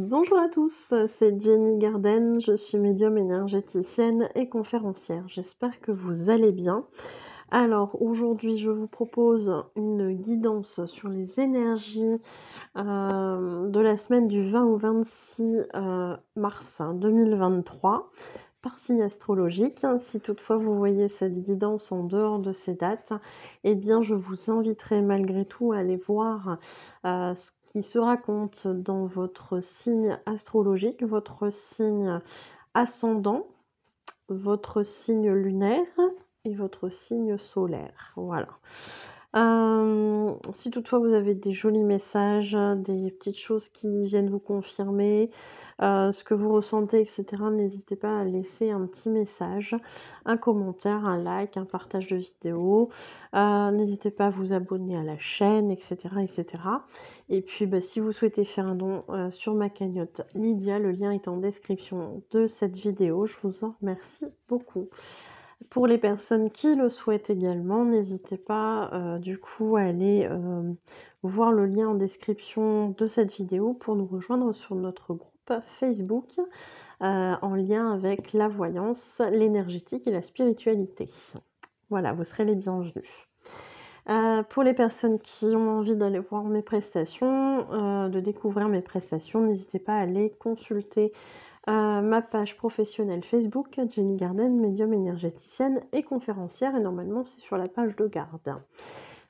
Bonjour à tous, c'est Jenny Garden, je suis médium énergéticienne et conférencière. J'espère que vous allez bien. Alors aujourd'hui, je vous propose une guidance sur les énergies euh, de la semaine du 20 au 26 euh, mars 2023 hein, par signe astrologique. Si toutefois vous voyez cette guidance en dehors de ces dates, eh bien je vous inviterai malgré tout à aller voir euh, ce qui se raconte dans votre signe astrologique, votre signe ascendant, votre signe lunaire et votre signe solaire. Voilà. Euh, si toutefois vous avez des jolis messages, des petites choses qui viennent vous confirmer euh, ce que vous ressentez, etc., n'hésitez pas à laisser un petit message, un commentaire, un like, un partage de vidéo. Euh, n'hésitez pas à vous abonner à la chaîne, etc., etc. Et puis, bah, si vous souhaitez faire un don sur ma cagnotte Lydia, le lien est en description de cette vidéo. Je vous en remercie beaucoup. Pour les personnes qui le souhaitent également, n'hésitez pas euh, du coup à aller euh, voir le lien en description de cette vidéo pour nous rejoindre sur notre groupe Facebook euh, en lien avec la voyance, l'énergétique et la spiritualité. Voilà, vous serez les bienvenus. pour les personnes qui ont envie d'aller voir mes prestations, de découvrir mes prestations, n'hésitez pas à aller consulter ma page professionnelle Facebook, Jenny Garden, médium énergéticienne et conférencière, et normalement c'est sur la page de garde.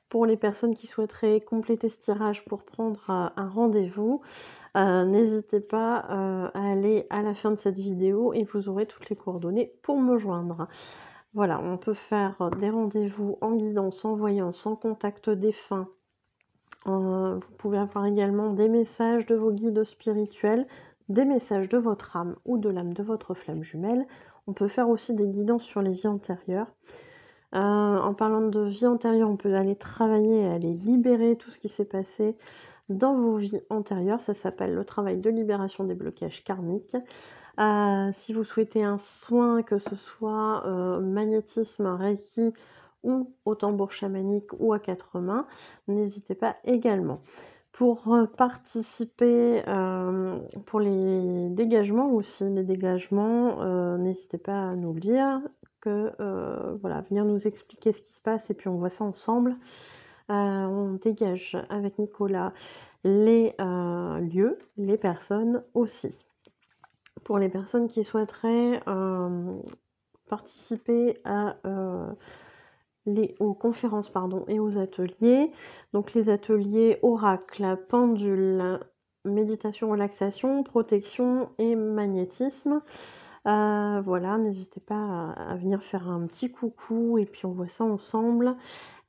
Pour les personnes qui souhaiteraient compléter ce tirage pour prendre euh, un rendez-vous, euh, n'hésitez pas euh, à aller à la fin de cette vidéo et vous aurez toutes les coordonnées pour me joindre. Voilà, on peut faire des rendez-vous en guidance, en voyance, en contact défunt. vous pouvez avoir également des messages de vos guides spirituels, des messages de votre âme ou de l'âme de votre flamme jumelle. On peut faire aussi des guidances sur les vies antérieures. Euh, en parlant de vie antérieure, on peut aller travailler, aller libérer tout ce qui s'est passé dans vos vies antérieures. Ça s'appelle le travail de libération des blocages karmiques. Euh, si vous souhaitez un soin, que ce soit euh, magnétisme, reiki ou au tambour chamanique ou à quatre mains, n'hésitez pas également. Pour euh, participer, euh, pour les dégagements aussi, les dégagements, euh, n'hésitez pas à nous dire que, voilà, venir nous expliquer ce qui se passe et puis on voit ça ensemble. on dégage avec Nicolas les lieux, les personnes aussi. Pour les personnes qui souhaiteraient participer à aux conférences pardon, et aux ateliers. Donc les ateliers oracle, pendule, méditation, relaxation, protection et magnétisme. Euh, voilà, n'hésitez pas à, venir faire un petit coucou et puis on voit ça ensemble.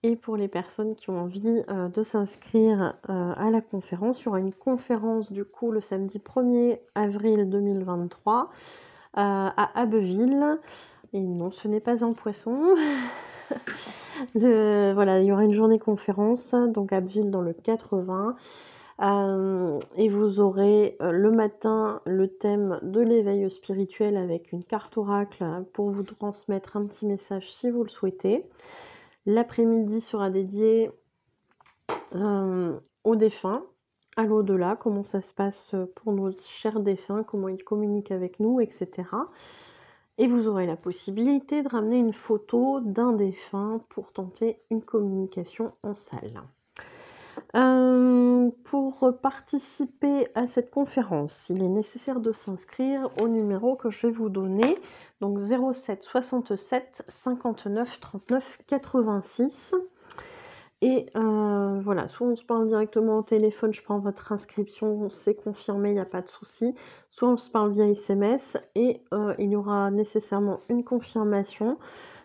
Et pour les personnes qui ont envie euh, de s'inscrire euh, à la conférence, il y aura une conférence du coup le samedi 1er avril 2023 à Abbeville. Et non, ce n'est pas un poisson. voilà, il y aura une journée conférence, donc à Abbeville dans le 80. Euh, et vous aurez euh, le matin le thème de l'éveil spirituel avec une carte oracle pour vous transmettre un petit message si vous le souhaitez. L'après-midi sera dédié euh, aux défunts, à l'au-delà, comment ça se passe pour nos chers défunts, comment ils communiquent avec nous, etc et vous aurez la possibilité de ramener une photo d'un défunt pour tenter une communication en salle. Euh, pour participer à cette conférence, il est nécessaire de s'inscrire au numéro que je vais vous donner, donc 07 67 59 39 86. Et euh, voilà, soit on se parle directement au téléphone, je prends votre inscription, c'est confirmé, il n'y a pas de souci. Soit on se parle via SMS et euh, il y aura nécessairement une confirmation.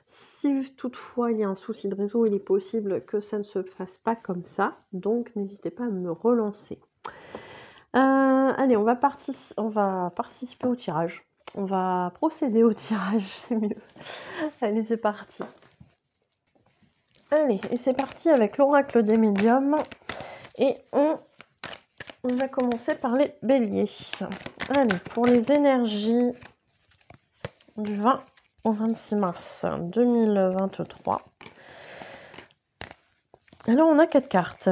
Si toutefois il y a un souci de réseau, il est possible que ça ne se fasse pas comme ça. Donc n'hésitez pas à me relancer. Euh, allez, on va, on va participer au tirage. On va procéder au tirage, c'est mieux. Allez, c'est parti. Allez, et c'est parti avec l'oracle des médiums. Et on, va commencer par les béliers. Allez, pour les énergies du 20 au 26 mars 2023. Alors, on a quatre cartes.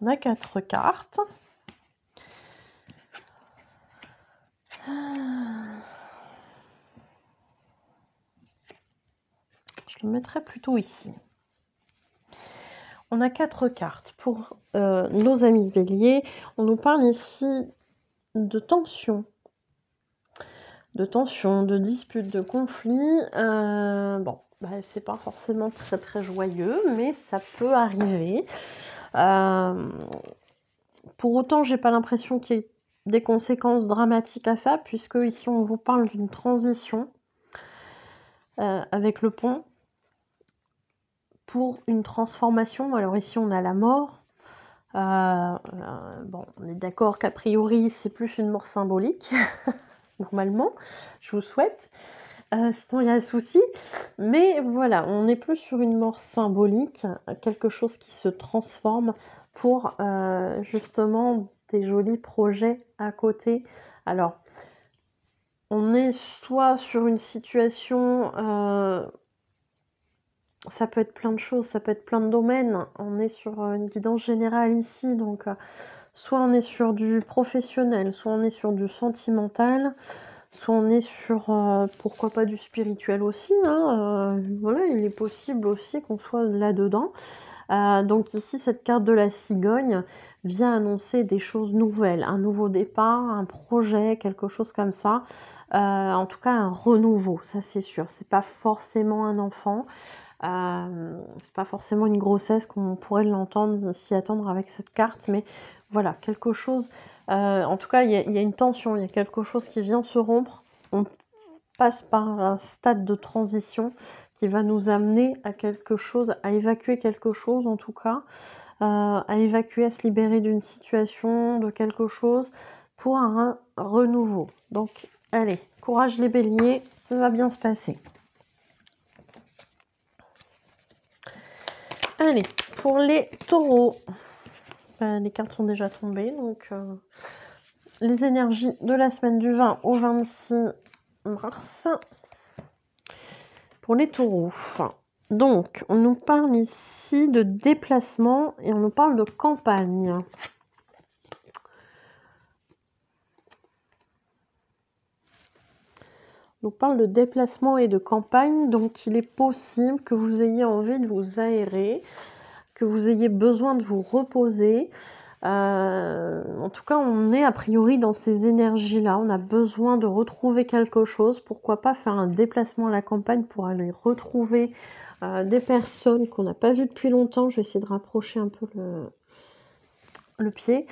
On a quatre cartes. Mettrai plutôt ici. On a quatre cartes pour euh, nos amis béliers. On nous parle ici de tension. De tension, de disputes, de conflits. Euh, bon, bah, c'est pas forcément très très joyeux, mais ça peut arriver. Euh, pour autant, j'ai pas l'impression qu'il y ait des conséquences dramatiques à ça, puisque ici on vous parle d'une transition avec le pont pour une transformation. Alors ici, on a la mort. Euh, euh, bon, on est d'accord qu'a priori, c'est plus une mort symbolique, normalement. Je vous souhaite. Euh, sinon, il y a un souci. Mais voilà, on est plus sur une mort symbolique, quelque chose qui se transforme pour justement des jolis projets à côté. Alors, on est soit sur une situation ça peut être plein de choses, ça peut être plein de domaines. On est sur euh, une guidance générale ici, donc euh, soit on est sur du professionnel, soit on est sur du sentimental, soit on est sur euh, pourquoi pas du spirituel aussi. Hein, voilà, il est possible aussi qu'on soit là-dedans. donc ici, cette carte de la cigogne vient annoncer des choses nouvelles, un nouveau départ, un projet, quelque chose comme ça. en tout cas, un renouveau, ça c'est sûr. C'est pas forcément un enfant. Euh, c'est pas forcément une grossesse qu'on pourrait l'entendre, s'y attendre avec cette carte, mais voilà, quelque chose. Euh, en tout cas, il y, a une tension, il y a quelque chose qui vient se rompre. On passe par un stade de transition qui va nous amener à quelque chose, à évacuer quelque chose en tout cas, euh, à évacuer, à se libérer d'une situation, de quelque chose pour un renouveau. Donc, allez, courage les béliers, ça va bien se passer. Allez, pour les taureaux, ben, les cartes sont déjà tombées, donc euh, les énergies de la semaine du 20 au 26 mars. Pour les taureaux, donc on nous parle ici de déplacement et on nous parle de campagne. Nous parle de déplacement et de campagne, donc il est possible que vous ayez envie de vous aérer, que vous ayez besoin de vous reposer. Euh, en tout cas, on est a priori dans ces énergies-là. On a besoin de retrouver quelque chose. Pourquoi pas faire un déplacement à la campagne pour aller retrouver euh, des personnes qu'on n'a pas vues depuis longtemps. Je vais essayer de rapprocher un peu le, le pied.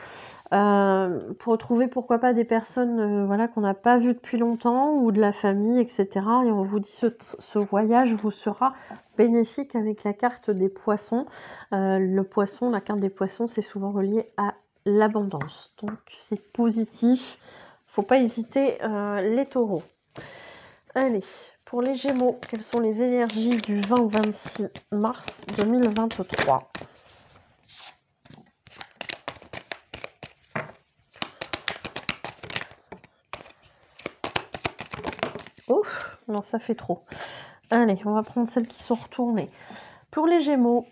Euh, pour retrouver pourquoi pas des personnes euh, voilà, qu'on n'a pas vues depuis longtemps ou de la famille, etc. Et on vous dit ce, ce voyage vous sera bénéfique avec la carte des poissons. Euh, le poisson, la carte des poissons, c'est souvent relié à l'abondance. Donc c'est positif. Faut pas hésiter les taureaux. Allez, pour les Gémeaux, quelles sont les énergies du 20 au 26 mars 2023 Non, ça fait trop. Allez, on va prendre celles qui sont retournées. Pour les Gémeaux,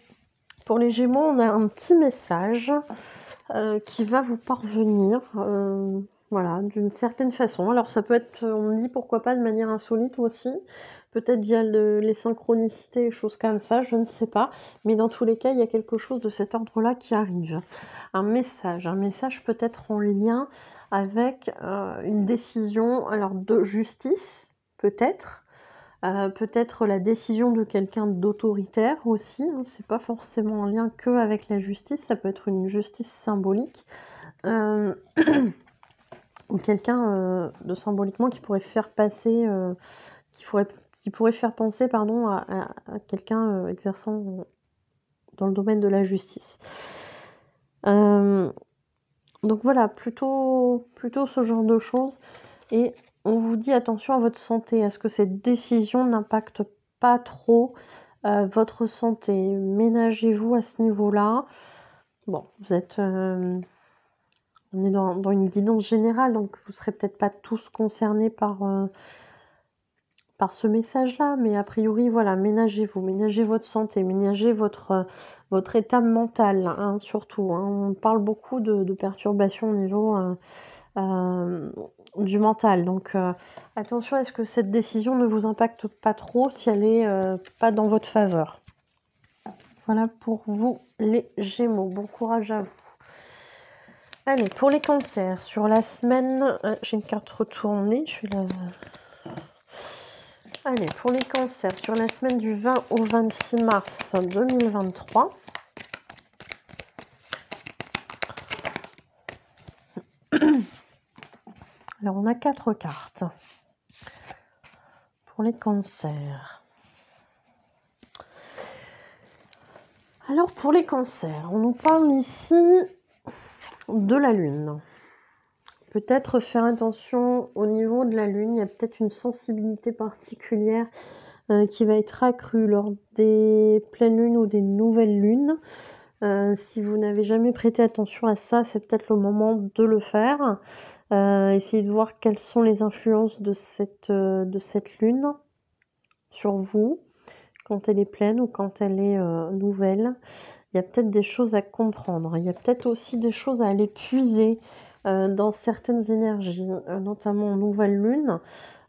pour les Gémeaux, on a un petit message euh, qui va vous parvenir, euh, voilà, d'une certaine façon. Alors ça peut être, on me dit pourquoi pas de manière insolite aussi, peut-être via les synchronicités, choses comme ça, je ne sais pas. Mais dans tous les cas, il y a quelque chose de cet ordre-là qui arrive. Un message, un message peut être en lien avec euh, une décision, alors de justice, peut-être. Euh, peut-être la décision de quelqu'un d'autoritaire aussi, hein. c'est pas forcément en lien que avec la justice, ça peut être une justice symbolique, euh, ou quelqu'un euh, de symboliquement qui pourrait faire passer, qui, pourrait, qui pourrait faire penser pardon, à, quelqu'un exerçant dans le domaine de la justice. donc voilà, plutôt, plutôt ce genre de choses. Et on vous dit attention à votre santé, est-ce que cette décision n'impacte pas trop euh, votre santé? Ménagez-vous à ce niveau-là. Bon, vous êtes... Euh, on est dans, une guidance générale, donc vous ne serez peut-être pas tous concernés par, euh, par ce message-là, mais a priori, voilà, ménagez-vous, ménagez votre santé, ménagez votre, votre état mental, hein, surtout. Hein. On parle beaucoup de, perturbations au niveau du mental. Donc, euh, attention à ce que cette décision ne vous impacte pas trop si elle n'est pas dans votre faveur? Voilà pour vous, les Gémeaux. Bon courage à vous. Allez, pour les cancers, sur la semaine, j'ai une carte retournée, je suis là. Allez, pour les cancers, sur la semaine du 20 au 26 mars 2023. On a quatre cartes pour les cancers. Alors, pour les cancers, on nous parle ici de la Lune. Peut-être faire attention au niveau de la Lune, il y a peut-être une sensibilité particulière euh, qui va être accrue lors des pleines lunes ou des nouvelles lunes. Euh, si vous n'avez jamais prêté attention à ça, c'est peut-être le moment de le faire. Euh, essayez de voir quelles sont les influences de cette, de cette lune sur vous, quand elle est pleine ou quand elle est nouvelle. Il y a peut-être des choses à comprendre. Il y a peut-être aussi des choses à aller puiser euh, dans certaines énergies, euh, notamment nouvelle lune,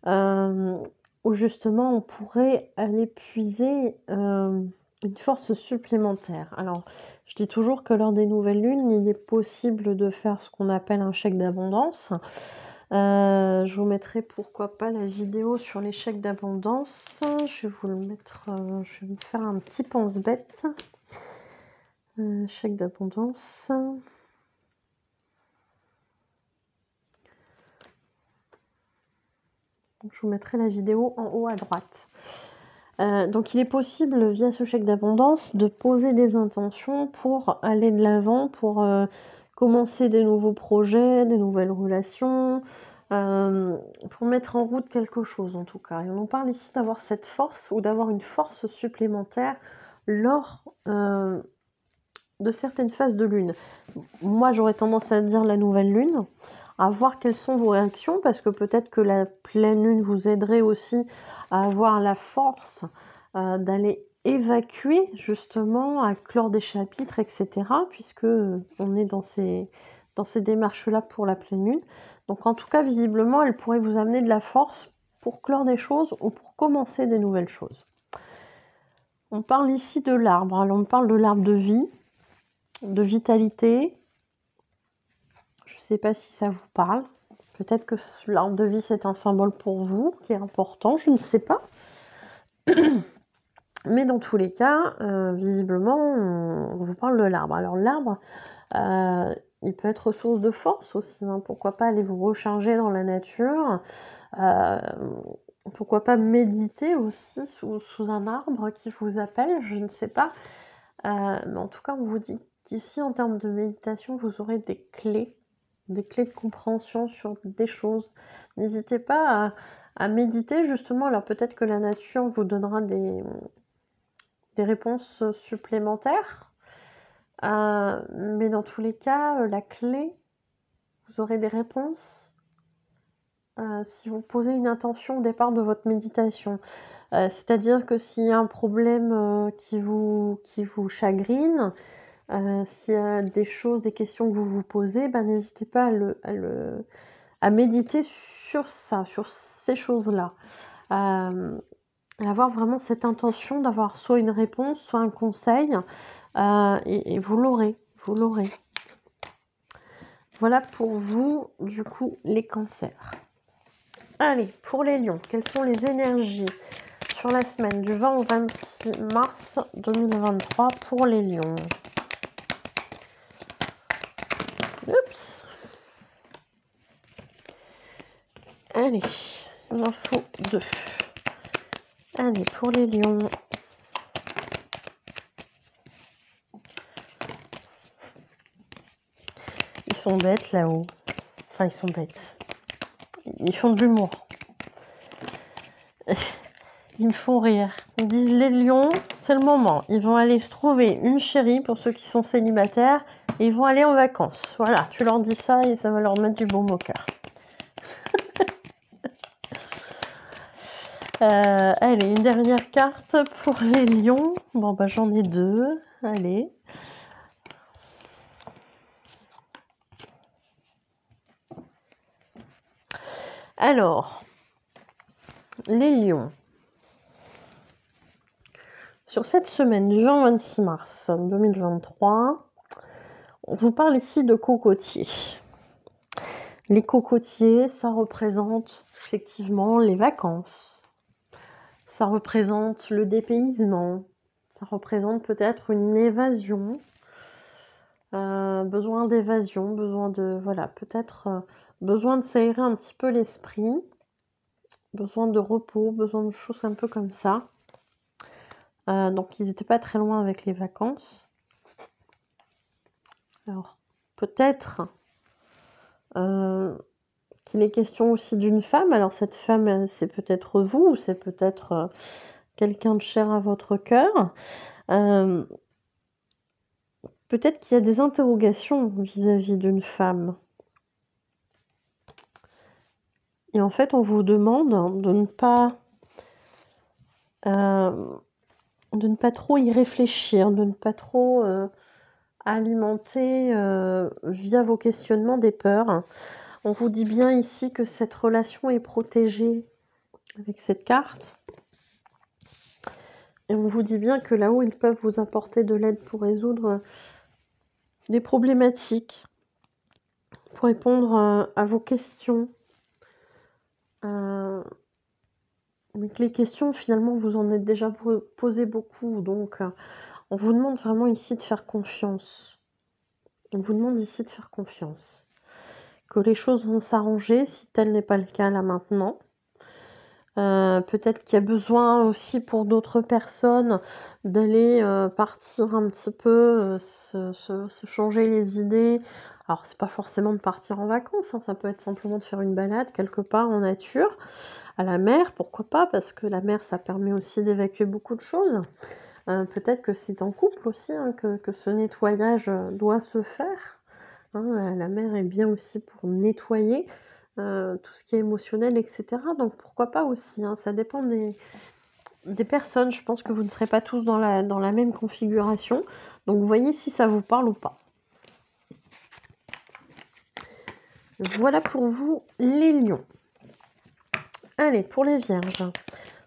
euh, où justement on pourrait aller puiser une force supplémentaire. Alors, je dis toujours que lors des nouvelles lunes, il est possible de faire ce qu'on appelle un chèque d'abondance. je vous mettrai pourquoi pas la vidéo sur les chèques d'abondance. Je vais vous le mettre, je vais me faire un petit pense-bête. chèque d'abondance. je vous mettrai la vidéo en haut à droite. Euh, donc il est possible via ce chèque d'abondance de poser des intentions pour aller de l'avant, pour euh, commencer des nouveaux projets, des nouvelles relations, euh, pour mettre en route quelque chose en tout cas. Et on en parle ici d'avoir cette force ou d'avoir une force supplémentaire lors de certaines phases de lune. Moi j'aurais tendance à dire la nouvelle lune à voir quelles sont vos réactions, parce que peut-être que la pleine lune vous aiderait aussi à avoir la force euh, d'aller évacuer justement, à clore des chapitres, etc., puisque on est dans ces, dans ces démarches-là pour la pleine lune. Donc en tout cas, visiblement, elle pourrait vous amener de la force pour clore des choses ou pour commencer des nouvelles choses. On parle ici de l'arbre. Alors on parle de l'arbre de vie, de vitalité, je ne sais pas si ça vous parle. Peut-être que l'arbre de vie, c'est un symbole pour vous qui est important, je ne sais pas. Mais dans tous les cas, euh, visiblement, on, vous parle de l'arbre. Alors l'arbre, euh, il peut être source de force aussi. Hein. Pourquoi pas aller vous recharger dans la nature euh, Pourquoi pas méditer aussi sous, sous, un arbre qui vous appelle Je ne sais pas. mais en tout cas, on vous dit qu'ici, en termes de méditation, vous aurez des clés des clés de compréhension sur des choses. N'hésitez pas à, méditer justement. Alors peut-être que la nature vous donnera des, réponses supplémentaires. Euh, mais dans tous les cas, euh, la clé, vous aurez des réponses euh, si vous posez une intention au départ de votre méditation. C'est-à-dire que s'il y a un problème qui vous chagrine, euh, s'il y a des choses, des questions que vous vous posez, ben, n'hésitez pas à, méditer sur ça, sur ces choses-là. Euh, avoir vraiment cette intention d'avoir soit une réponse, soit un conseil, euh, et, et, vous l'aurez, vous l'aurez. Voilà pour vous, du coup, les cancers. Allez, pour les lions, quelles sont les énergies sur la semaine du 20 au 26 mars 2023 pour les lions? Allez, il m'en faut deux. Allez, pour les lions. Ils sont bêtes là-haut. Enfin, ils sont bêtes. Ils font de l'humour. Ils me font rire. Ils disent les lions, c'est le moment. Ils vont aller se trouver une chérie pour ceux qui sont célibataires ils vont aller en vacances. Voilà, tu leur dis ça et ça va leur mettre du bon au cœur. Euh, allez, une dernière carte pour les lions. Bon, bah j'en ai deux. Allez. Alors, les lions. Sur cette semaine 20 26 mars 2023, on vous parle ici de cocotiers. Les cocotiers, ça représente effectivement les vacances. Ça représente le dépaysement. Ça représente peut-être une évasion. Euh, besoin d'évasion, besoin de voilà, peut-être euh, besoin de s'aérer un petit peu l'esprit, besoin de repos, besoin de choses un peu comme ça. Euh, donc ils n'étaient pas très loin avec les vacances. Alors peut-être qu'il est question aussi d'une femme. Alors cette femme, euh, c'est peut-être vous, ou c'est peut-être euh, quelqu'un de cher à votre cœur. peut-être qu'il y a des interrogations vis-à-vis d'une femme. Et en fait, on vous demande de ne pas de ne pas trop y réfléchir, de ne pas trop alimenter via vos questionnements des peurs. On vous dit bien ici que cette relation est protégée avec cette carte. Et on vous dit bien que là où ils peuvent vous apporter de l'aide pour résoudre des problématiques, pour répondre à vos questions. Euh, mais que les questions, finalement, vous en êtes déjà posé beaucoup. Donc, on vous demande vraiment ici de faire confiance. On vous demande ici de faire confiance que les choses vont s'arranger si tel n'est pas le cas là maintenant. Euh, peut-être qu'il y a besoin aussi pour d'autres personnes d'aller euh, partir un petit peu, euh, se, changer les idées. Alors c'est pas forcément de partir en vacances, hein, ça peut être simplement de faire une balade quelque part en nature, à la mer, pourquoi pas, parce que la mer ça permet aussi d'évacuer beaucoup de choses. peut-être que c'est en couple aussi hein, que, ce nettoyage doit se faire. Hein, la mer est bien aussi pour nettoyer euh, tout ce qui est émotionnel, etc. Donc pourquoi pas aussi, hein, ça dépend des, des, personnes. Je pense que vous ne serez pas tous dans la, dans la même configuration. Donc voyez si ça vous parle ou pas. Voilà pour vous les lions. Allez, pour les vierges.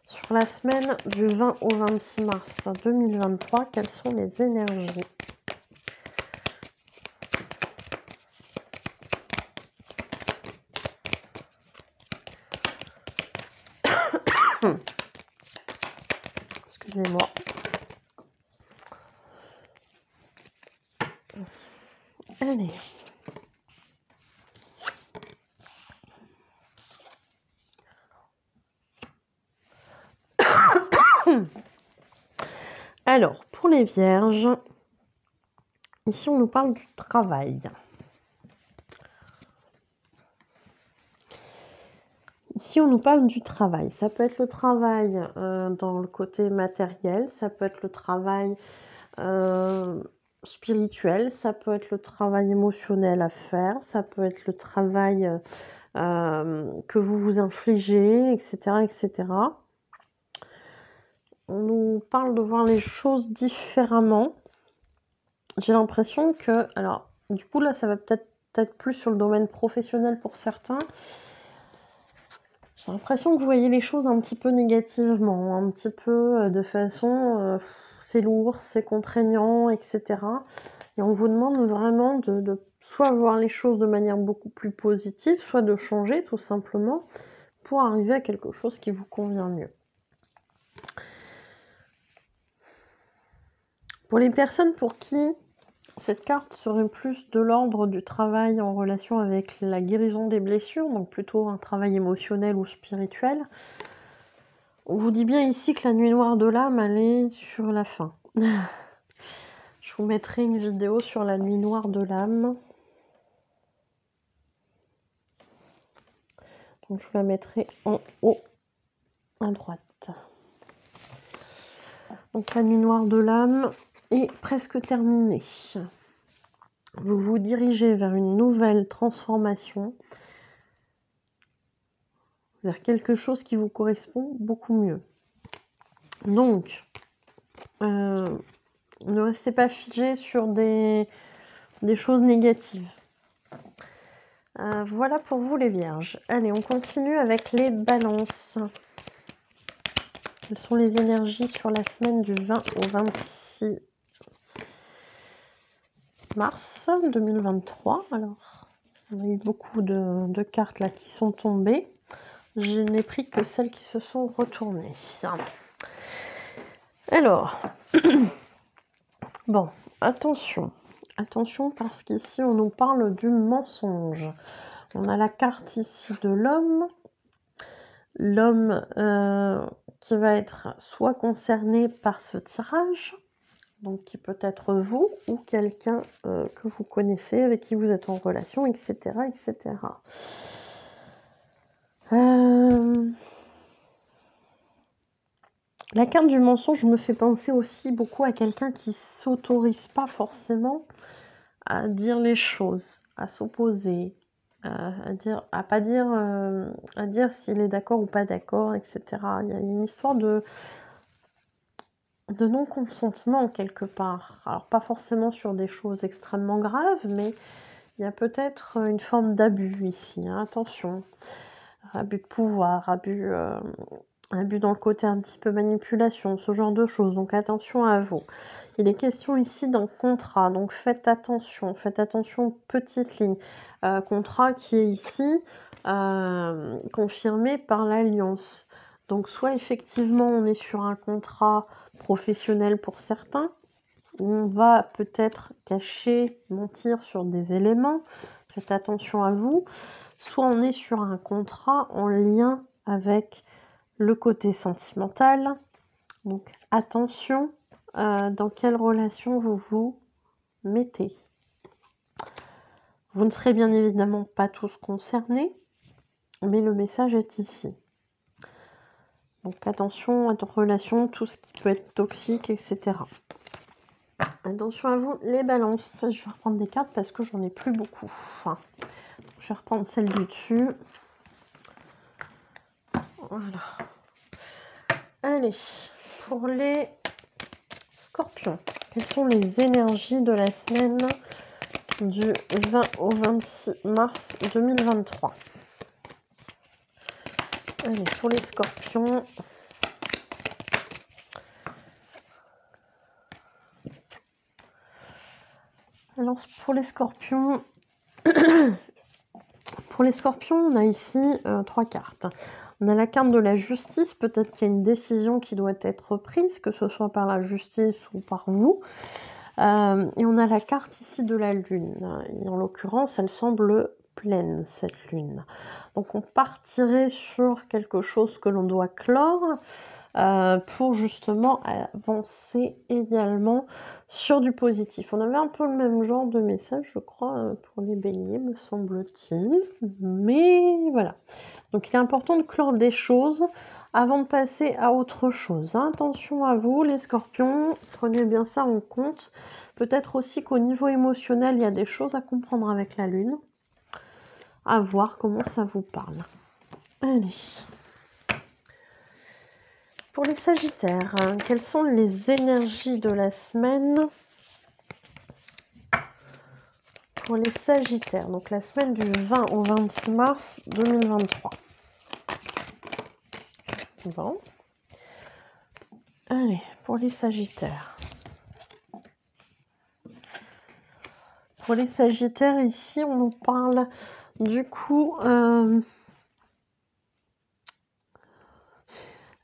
Sur la semaine du 20 au 26 mars 2023, quelles sont les énergies Excusez-moi. Allez. Alors, pour les vierges, ici on nous parle du travail. Si on nous parle du travail, ça peut être le travail euh, dans le côté matériel, ça peut être le travail euh, spirituel, ça peut être le travail émotionnel à faire, ça peut être le travail euh, que vous vous infligez, etc., etc. On nous parle de voir les choses différemment. J'ai l'impression que, alors, du coup là, ça va peut-être être plus sur le domaine professionnel pour certains. J'ai l'impression que vous voyez les choses un petit peu négativement, un petit peu euh, de façon euh, c'est lourd, c'est contraignant, etc. Et on vous demande vraiment de, soit voir les choses de manière beaucoup plus positive, soit de changer tout simplement pour arriver à quelque chose qui vous convient mieux. Pour les personnes pour qui cette carte serait plus de l'ordre du travail en relation avec la guérison des blessures, donc plutôt un travail émotionnel ou spirituel. On vous dit bien ici que la nuit noire de l'âme, elle est sur la fin. Je vous mettrai une vidéo sur la nuit noire de l'âme. Donc je la mettrai en haut à droite. Donc la nuit noire de l'âme, presque terminé. Vous vous dirigez vers une nouvelle transformation, vers quelque chose qui vous correspond beaucoup mieux. Donc, euh, ne restez pas figé sur des, choses négatives. Euh, voilà pour vous les vierges. Allez, on continue avec les balances. Quelles sont les énergies sur la semaine du 20 au 26 mars 2023 Alors, on a eu beaucoup de, de cartes là qui sont tombées. Je n'ai pris que celles qui se sont retournées. Alors, bon, attention. Attention parce qu'ici on nous parle du mensonge. On a la carte ici de l'homme. L'homme euh, qui va être soit concerné par ce tirage, donc qui peut être vous ou quelqu'un euh, que vous connaissez, avec qui vous êtes en relation, etc. etc. Euh, la carte du mensonge me fait penser aussi beaucoup à quelqu'un qui s'autorise pas forcément à dire les choses, à s'opposer, à, dire, à pas dire, euh, à dire s'il est d'accord ou pas d'accord, etc. Il y a une histoire de de non-consentement quelque part. Alors pas forcément sur des choses extrêmement graves, mais il y a peut-être une forme d'abus ici. Hein. Attention abus de pouvoir, abus, euh, abus dans le côté un petit peu manipulation, ce genre de choses. Donc attention à vous. Il est question ici d'un contrat, donc faites attention, faites attention, petite ligne. Euh, contrat qui est ici euh, confirmé par l'alliance. Donc soit effectivement on est sur un contrat professionnel pour certains, on va peut-être cacher, mentir sur des éléments. Faites attention à vous soit on est sur un contrat en lien avec le côté sentimental. Donc attention euh, dans quelle relation vous vous mettez. Vous ne serez bien évidemment pas tous concernés, mais le message est ici. Donc attention à votre relation, tout ce qui peut être toxique, etc. Attention à vous, les balances. Je vais reprendre des cartes parce que j'en ai plus beaucoup. Je vais reprendre celle du dessus. Voilà. Allez, pour les scorpions, quelles sont les énergies de la semaine du 20 au 26 mars 2023 Allez, pour les scorpions, Alors pour les scorpions, Pour les scorpions, on a ici euh, trois cartes. On a la carte de la justice, peut-être qu'il y a une décision qui doit être prise, que ce soit par la justice ou par vous. Euh, et on a la carte ici de la lune. Et en l'occurrence, elle semble pleine, cette lune. Donc on partirait sur quelque chose que l'on doit clore. Euh, pour justement avancer également sur du positif. On avait un peu le même genre de message, je crois, euh, pour les béliers, me semble-t-il. Mais voilà. Donc il est important de clore des choses avant de passer à autre chose. Attention à vous, les scorpions, prenez bien ça en compte. Peut-être aussi qu'au niveau émotionnel, il y a des choses à comprendre avec la lune. À voir comment ça vous parle. Allez. Pour les Sagittaires, hein, quelles sont les énergies de la semaine Pour les Sagittaires, donc la semaine du 20 au 26 mars 2023. Bon. Allez, pour les Sagittaires. Pour les Sagittaires, ici, on nous parle du coup... Euh,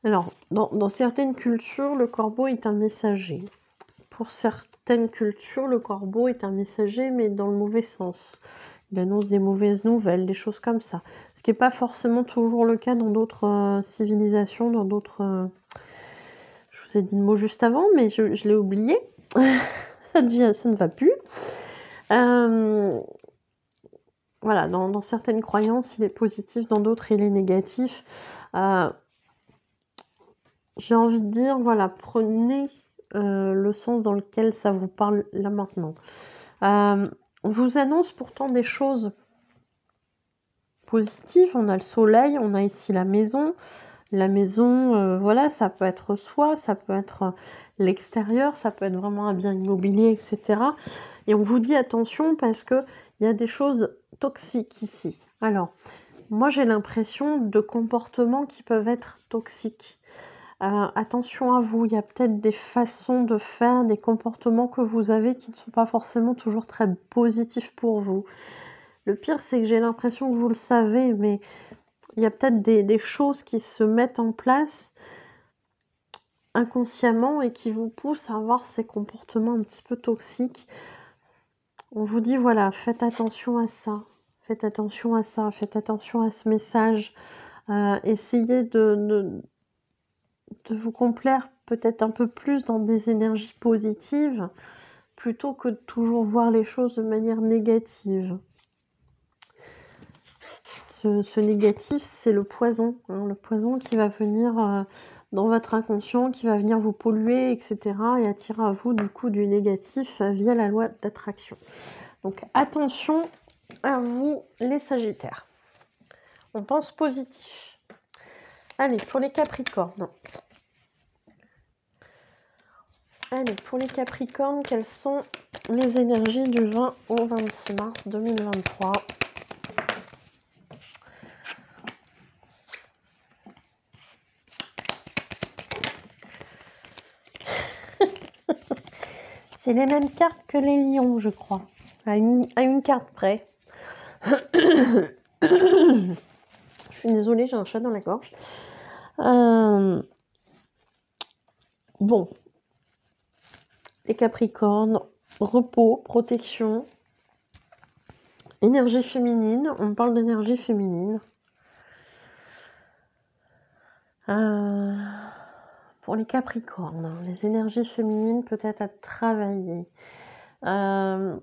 Alors, dans, certaines cultures, le corbeau est un messager. Pour certaines cultures, le corbeau est un messager, mais dans le mauvais sens. Il annonce des mauvaises nouvelles, des choses comme ça. Ce qui n'est pas forcément toujours le cas dans d'autres euh, civilisations, dans d'autres... Euh, je vous ai dit le mot juste avant, mais je, l'ai oublié. ça, ça ne va plus. Voilà, dans, certaines croyances, il est positif, dans d'autres, il est négatif j'ai envie de dire, voilà, prenez euh, le sens dans lequel ça vous parle là maintenant. Euh, on vous annonce pourtant des choses positif. On a le soleil, on a ici la maison. La maison, euh, voilà, ça peut être soi, ça peut être l'extérieur, ça peut être vraiment un bien immobilier, etc. Et on vous dit attention parce qu'il y a des choses toxiques ici. Alors, moi j'ai l'impression de comportements qui peuvent être toxiques. Euh, attention à vous, il y a peut-être des façons de faire, des comportements que vous avez qui ne sont pas forcément toujours très positifs pour vous. Le pire, c'est que j'ai l'impression que vous le savez, mais il y a peut-être des, choses qui se mettent en place inconsciemment et qui vous poussent à avoir ces comportements un petit peu toxiques. On vous dit, voilà, faites attention à ça, faites attention à ça, faites attention à ce message, euh, essayez de vous complaire peut-être un peu plus dans des énergies positives plutôt que de toujours voir les choses de manière négative. Ce, négatif, c'est le poison, hein, le poison qui va venir euh, dans votre inconscient, qui va venir vous polluer, etc. et attirer à vous du coup du négatif via la loi d'attraction. Donc attention à vous les Sagittaires. On pense positif. Allez, pour les Capricornes. Allez, pour les Capricornes, quelles sont les énergies du 20 au 26 mars 2023 C'est les mêmes cartes que les lions, je crois. À une, à une carte près. je suis désolée, j'ai un chat dans la gorge. Euh, bon, les Capricornes, repos, protection, énergie féminine. On parle d'énergie féminine. Euh, les Capricornes, les énergies féminines peut-être à travailler. Euh,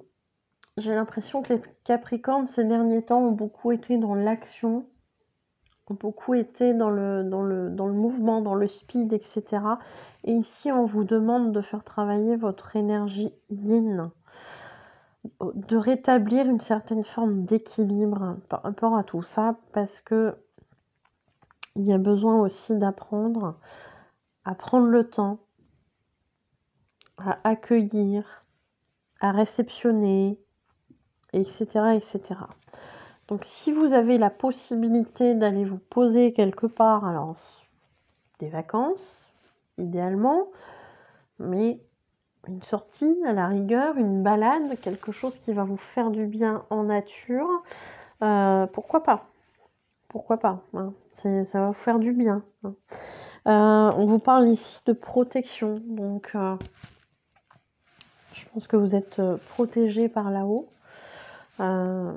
j'ai l'impression que les Capricornes ces derniers temps ont beaucoup été dans l'action, ont beaucoup été dans le, dans le, dans le mouvement, dans le speed, etc. Et ici, on vous demande de faire travailler votre énergie yin, de rétablir une certaine forme d'équilibre par rapport à tout ça, parce que il y a besoin aussi d'apprendre à prendre le temps, à accueillir, à réceptionner, etc., etc. Donc si vous avez la possibilité d'aller vous poser quelque part, alors des vacances, idéalement, mais une sortie à la rigueur, une balade, quelque chose qui va vous faire du bien en nature, euh, pourquoi pas? Pourquoi pas hein? Ça va vous faire du bien. Hein. Euh, on vous parle ici de protection, donc euh, je pense que vous êtes protégé par là-haut. Euh,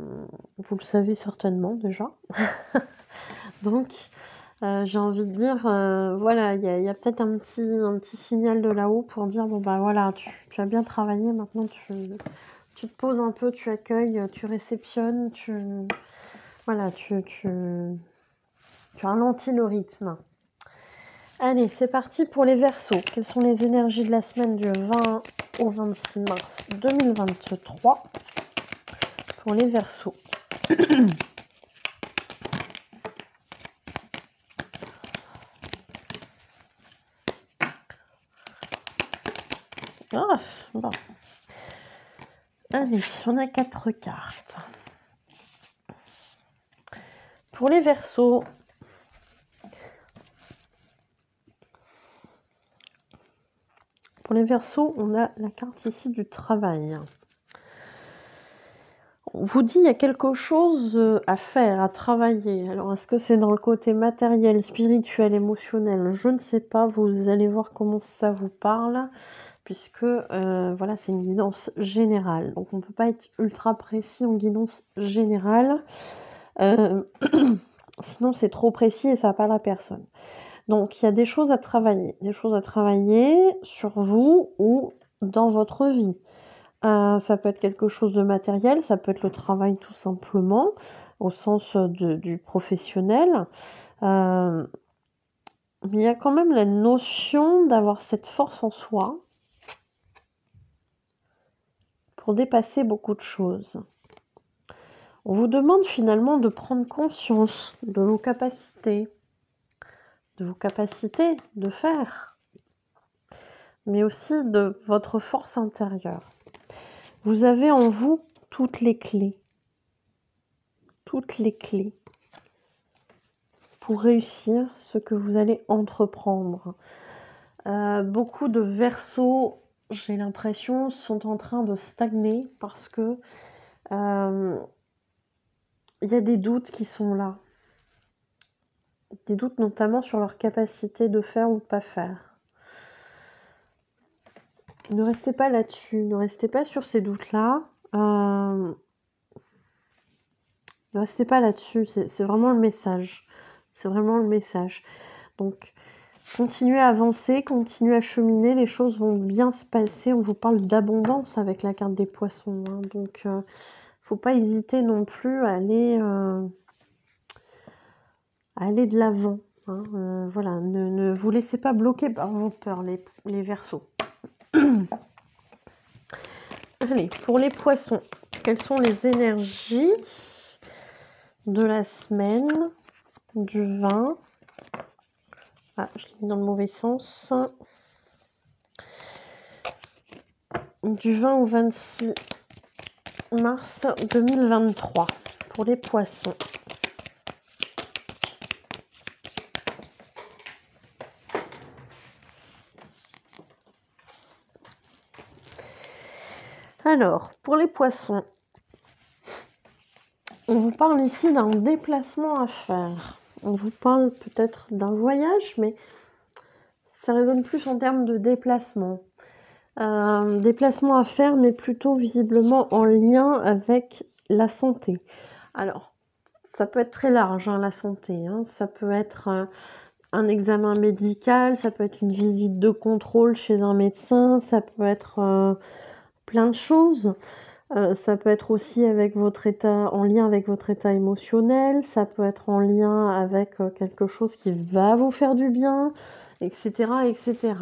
vous le savez certainement déjà. Donc, euh, j'ai envie de dire, euh, voilà, il y a, peut-être un petit, signal de là-haut pour dire, bon bah voilà, tu, as bien travaillé, maintenant tu, tu, te poses un peu, tu accueilles, tu réceptionnes, tu, voilà, tu, tu, tu ralentis le rythme. Allez, c'est parti pour les versos. Quelles sont les énergies de la semaine du 20 au 26 mars 2023 les versos? Ah, bon. Allez, on a quatre cartes. Pour les versos, pour les versos, on a la carte ici du travail vous dit il y a quelque chose euh, à faire, à travailler. Alors est-ce que c'est dans le côté matériel, spirituel, émotionnel? Je ne sais pas. Vous allez voir comment ça vous parle, puisque euh, voilà, c'est une guidance générale. Donc on ne peut pas être ultra précis en guidance générale. Euh, sinon c'est trop précis et ça parle à personne. Donc il y a des choses à travailler, des choses à travailler sur vous ou dans votre vie. Euh, ça peut être quelque chose de matériel, ça peut être le travail tout simplement, au sens du professionnel. Euh, mais il y a quand même la notion d'avoir cette force en soi pour dépasser beaucoup de choses. On vous demande finalement de prendre conscience de vos capacités, de vos capacités de faire, mais aussi de votre force intérieure. Vous avez en vous toutes les clés, toutes les clés pour réussir ce que vous allez entreprendre. Euh, beaucoup de versos, j'ai l'impression, sont en train de stagner parce que euh, il y a des doutes qui sont là. Doutes notamment sur leur capacité de faire ou de pas faire. Ne restez pas là-dessus, ne restez pas sur ces doutes-là. Euh, ne restez pas là-dessus, c'est vraiment le message. C'est vraiment le message. Donc, continuez à avancer, continuez à cheminer, les choses vont bien se passer. On vous parle d'abondance avec la carte des poissons. Hein. Donc, euh, faut pas hésiter non plus à aller, euh, aller de l'avant. Hein. Euh, voilà, ne, vous laissez pas bloquer par vos peurs, les, les versos. Allez, pour les poissons, quelles sont les énergies de la semaine du 20 Ah, je l'ai mis dans le mauvais sens. Du 20 au 26 mars 2023 pour les poissons. Alors, pour les poissons, on vous parle ici d'un déplacement à faire. On vous parle peut-être d'un voyage, mais ça résonne plus en termes de déplacement. Euh, déplacement à faire, mais plutôt visiblement en lien avec la santé. Alors, ça peut être très large, hein, la santé. Hein. Ça peut être euh, un examen médical, ça peut être une visite de contrôle chez un médecin, ça peut être euh, plein de choses. ça peut être aussi avec votre état, en lien avec votre état émotionnel, ça peut être en lien avec quelque chose qui va vous faire du bien, etc. etc.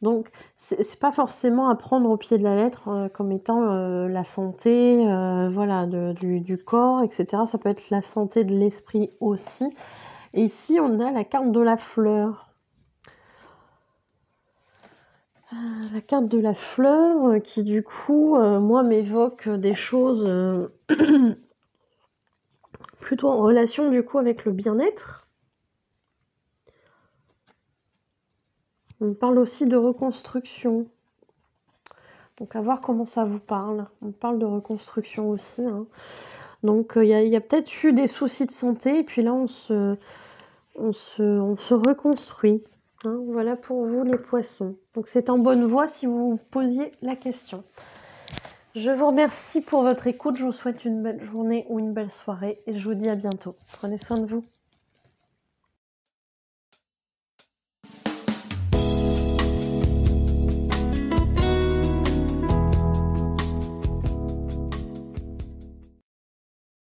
Donc, c'est pas forcément à prendre au pied de la lettre euh, comme étant euh, la santé euh, voilà, du, corps, etc. Ça peut être la santé de l'esprit aussi. Ici, on a la carte de la fleur. La carte de la fleur qui, du coup, moi, m'évoque des choses plutôt en relation, du coup, avec le bien-être. On parle aussi de reconstruction. Donc à voir comment ça vous parle. On parle de reconstruction aussi. Hein. Donc euh, il y a, peut-être eu des soucis de santé et puis là on se, on se, reconstruit. Hein. Voilà pour vous les poissons. Donc c'est en bonne voie si vous vous posiez la question. Je vous remercie pour votre écoute. Je vous souhaite une belle journée ou une belle soirée et je vous dis à bientôt. Prenez soin de vous.